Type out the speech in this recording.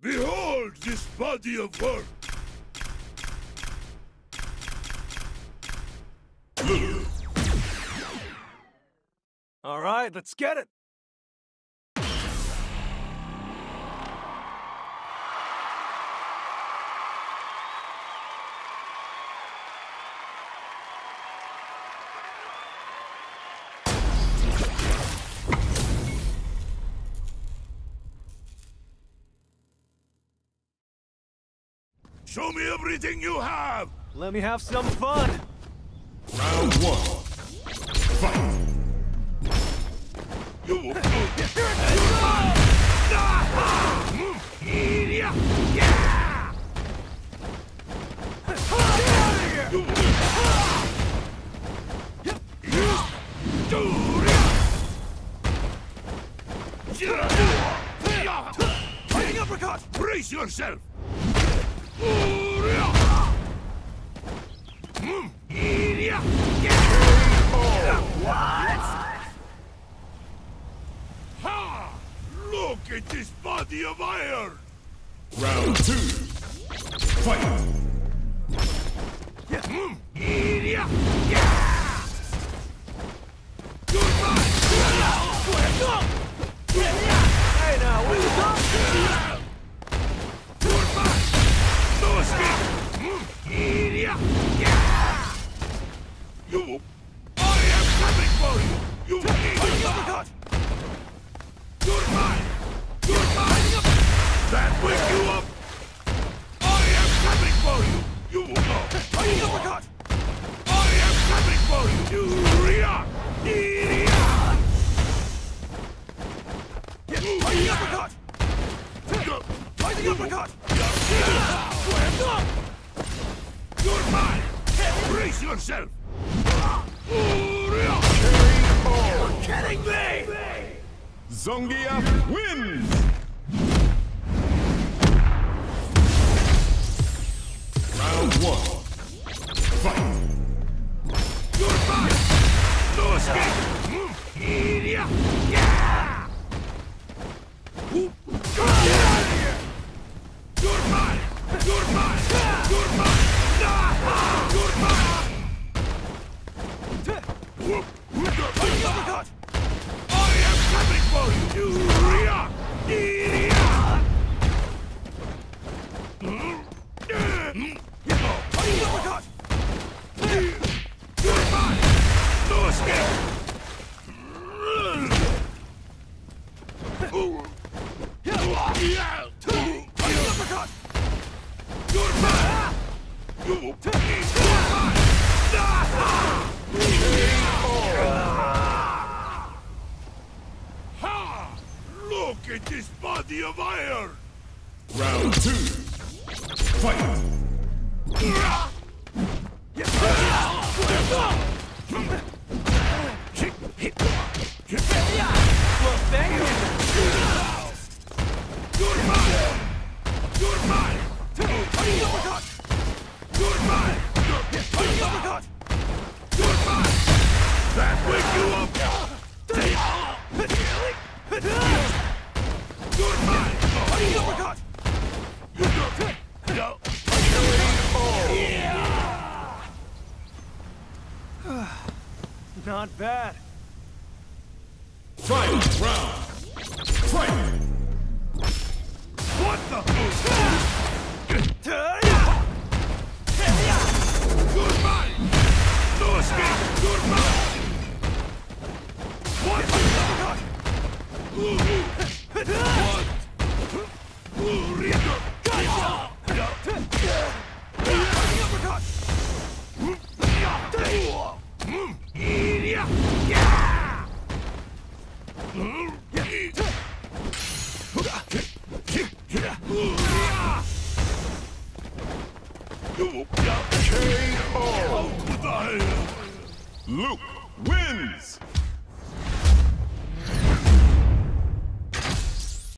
Behold this body of work! All right, let's get it. Show me everything you have! Let me have some fun. Round one. Fight! You! Brace yourself! Ha! Look at this body of iron! Round two. Fight! Mm. Hey you! Fighting idiot! uppercut! You're mine! You're mine! That wake you up! I am coming for you! You no! Fighting uppercut! I am coming for you! You idiot! Idiot! Fighting uppercut! Fighting uppercut! You're mine! Brace yourself! Kidding me! Zangief wins! Round one. Fight! You're! No escape! Idiot! Uppercut! You're! No escape! Uppercut! You're! You You're! Ha! Look at this body of iron! Round two. Fight! Well, Not bad. Fight! Round! Fight! Luke wins!